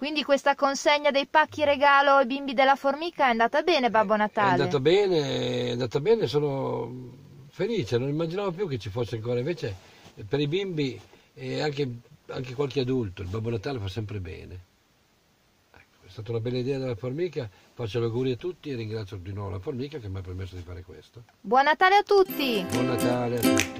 Quindi questa consegna dei pacchi regalo ai bimbi della formica è andata bene, Babbo eh, Natale? È andata bene, è andata bene, sono felice, non immaginavo più che ci fosse ancora, invece eh, per i bimbi e anche, anche qualche adulto, il Babbo Natale fa sempre bene. Ecco, è stata una bella idea della formica, faccio gli auguri a tutti e ringrazio di nuovo la formica che mi ha permesso di fare questo. Buon Natale a tutti! Buon Natale a tutti!